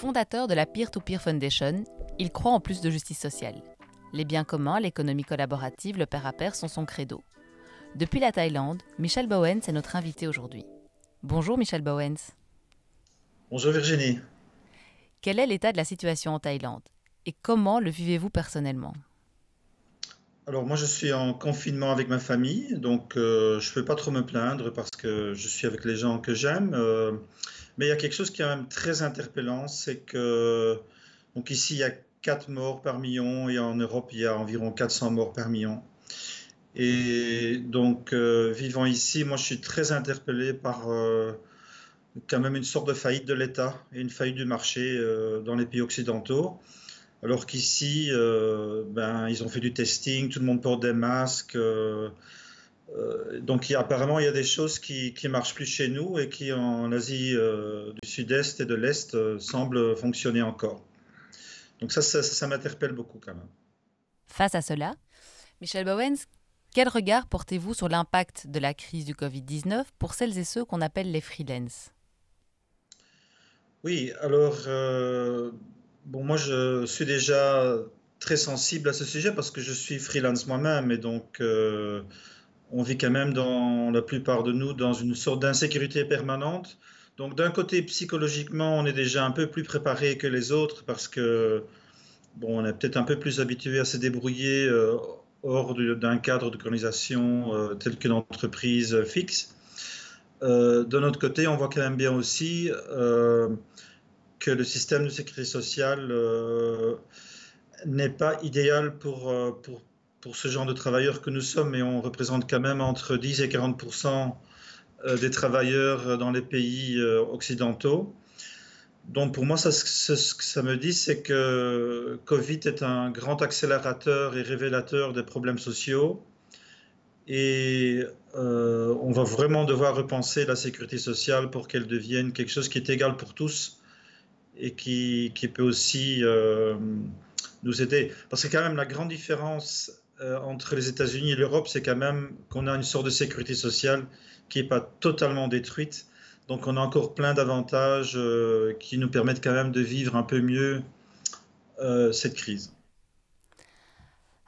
Fondateur de la Peer-to-Peer Foundation, il croit en plus de justice sociale. Les biens communs, l'économie collaborative, le pair à pair sont son credo. Depuis la Thaïlande, Michel Bowens est notre invité aujourd'hui. Bonjour Michel Bowens. Bonjour Virginie. Quel est l'état de la situation en Thaïlande et comment le vivez-vous personnellement? Alors moi je suis en confinement avec ma famille, donc euh, je ne peux pas trop me plaindre parce que je suis avec les gens que j'aime. Euh, mais il y a quelque chose qui est quand même très interpellant, c'est que ici il y a 4 morts par million et en Europe il y a environ 400 morts par million. Et donc euh, vivant ici, moi je suis très interpellé par quand même une sorte de faillite de l'État et une faillite du marché dans les pays occidentaux. Alors qu'ici, euh, ben, ils ont fait du testing, tout le monde porte des masques. Euh, euh, donc apparemment, il y a des choses qui ne marchent plus chez nous et qui en Asie du Sud-Est et de l'Est semblent fonctionner encore. Donc ça, ça, m'interpelle beaucoup quand même. Face à cela, Michel Bowens, quel regard portez-vous sur l'impact de la crise du Covid-19 pour celles et ceux qu'on appelle les freelance Oui, alors Bon, moi, je suis déjà très sensible à ce sujet parce que je suis freelance moi-même et donc euh, on vit quand même dans la plupart de nous dans une sorte d'insécurité permanente. Donc d'un côté, psychologiquement, on est déjà un peu plus préparé que les autres parce que bon, on est peut-être un peu plus habitué à se débrouiller euh, hors d'un cadre d'organisation euh, tel qu'une entreprise fixe. D'un autre côté, on voit quand même bien aussi que le système de sécurité sociale euh, n'est pas idéal pour, euh, pour, pour, ce genre de travailleurs que nous sommes, et on représente quand même entre 10 et 40% euh, des travailleurs dans les pays occidentaux. Donc pour moi, ça, ce que ça me dit, c'est que Covid est un grand accélérateur et révélateur des problèmes sociaux. Et on va vraiment devoir repenser la sécurité sociale pour qu'elle devienne quelque chose qui est égal pour tous et qui, peut aussi euh, nous aider. Parce que quand même la grande différence euh, entre les États-Unis et l'Europe, c'est quand même qu'on a une sorte de sécurité sociale qui n'est pas totalement détruite. Donc on a encore plein d'avantages euh, qui nous permettent quand même de vivre un peu mieux cette crise.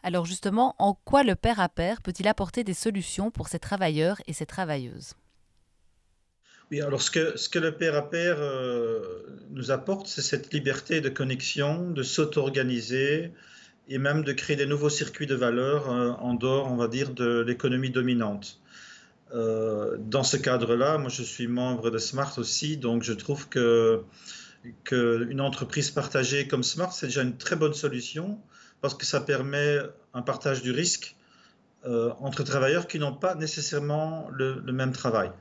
Alors justement, en quoi le père à pair peut-il apporter des solutions pour ces travailleurs et ces travailleuses? Alors ce que, ce que le pair à pair euh, nous apporte, c'est cette liberté de connexion, de s'auto-organiser et même de créer des nouveaux circuits de valeur euh, en dehors, on va dire, de l'économie dominante. Euh, dans ce cadre-là, moi je suis membre de Smart aussi, donc je trouve que qu'une entreprise partagée comme Smart, c'est déjà une très bonne solution parce que ça permet un partage du risque entre travailleurs qui n'ont pas nécessairement le même travail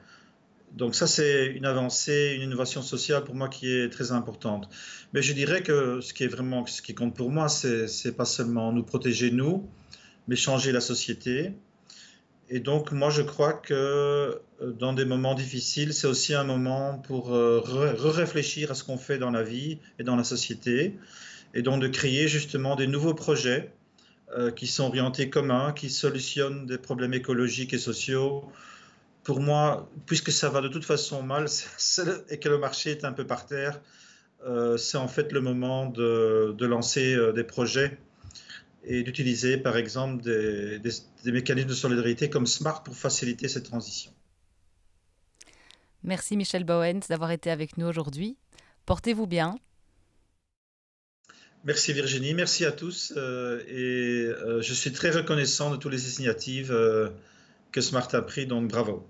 donc ça, c'est une avancée, une innovation sociale pour moi qui est très importante. Mais je dirais que ce qui est vraiment, ce qui compte pour moi, c'est pas seulement nous protéger nous, mais changer la société. Et donc moi, je crois que euh, dans des moments difficiles, c'est aussi un moment pour euh, réfléchir à ce qu'on fait dans la vie et dans la société, et donc de créer justement des nouveaux projets euh, qui sont orientés communs, qui solutionnent des problèmes écologiques et sociaux pour moi, puisque ça va de toute façon mal et que le marché est un peu par terre, euh, c'est en fait le moment de, lancer euh, des projets et d'utiliser par exemple des, des, mécanismes de solidarité comme Smart pour faciliter cette transition. Merci Michel Bowens d'avoir été avec nous aujourd'hui. Portez-vous bien. Merci Virginie, merci à tous euh, et je suis très reconnaissant de toutes les initiatives que Smart a pris, donc bravo.